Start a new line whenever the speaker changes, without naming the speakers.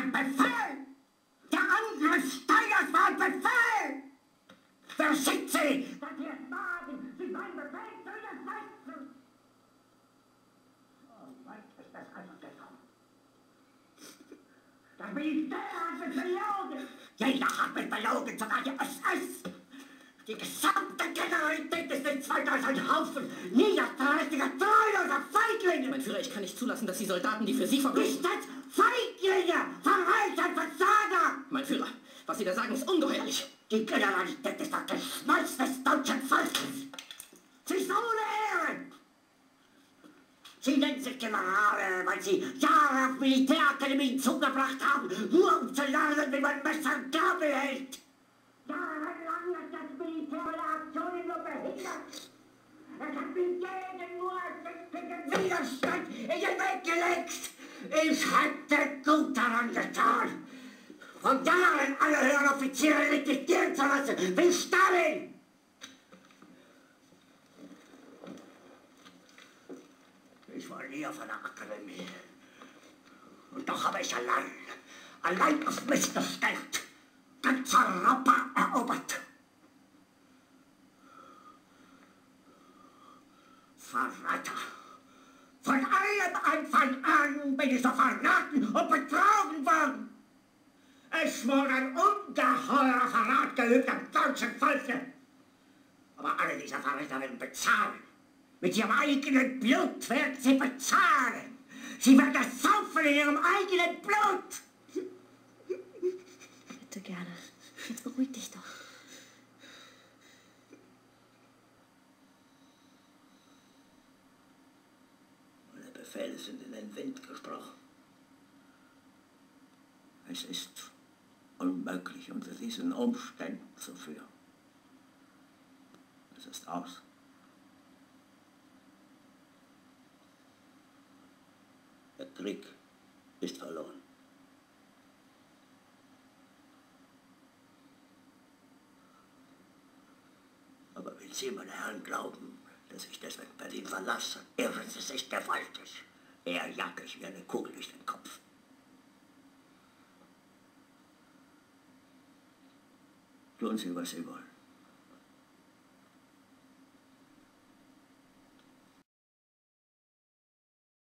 ein Befehl! Der Angriff Steiners war ein Befehl! Wer schickt Sie? Dass Sie es wagen, sich meinen Befehl zu widersetzen! So weit ist das also gekommen. Das Militär hat mich belogen! Jeder hat mich belogen, sogar die SS! Die gesamte Generalität ist nichts weiter als ein Haufen niederträchtiger, treuloser Feiglinge!
Mein Führer, ich kann nicht zulassen, dass die Soldaten, die für Sie verbrechen...
Nicht als Feiglinge! Verreiter, Versager!
Mein Führer, was Sie da sagen, ist ungeheuerlich.
Die Generalität ist das Geschmolz des deutschen Volkes. Sie ist ohne Ehre. Sie nennen sich Generale, weil sie Jahre auf Militärakademien zugebracht haben, nur um zu lernen, wie man Messer und Gabel hält. Jahrelang hat das Militär meine Aktionen nur behindert. Es hat mir jeden nur ersichtlichen Widerstand in den Weg gelegt. Ich hätte gut daran getan, von Jahren alle höheren Offiziere liquidieren zu lassen, wie Stalin. Ich war nie auf einer Akademie. Und doch habe ich allein, allein auf mich gestellt, ganz Europa erobert. Verräter! Von allem Anfang an bin ich so verraten und betrogen. Es wurde ein ungeheurer Verrat geübt am deutschen Volke. Aber alle diese Verräter werden bezahlen. Mit ihrem eigenen Blut werden sie bezahlen. Sie werden das saufen in ihrem eigenen Blut.
Bitte gerne. Jetzt beruhig dich doch.
Meine Befehle sind in den Wind gesprochen. Es ist unmöglich, unter diesen Umständen zu führen. Es ist aus. Der Krieg ist verloren. Aber wenn Sie, meine Herren, glauben, dass ich deswegen Berlin verlasse, irren Sie sich gewaltig. Eher jag ich mir eine Kugel durch den Kopf. für uns übers Überall.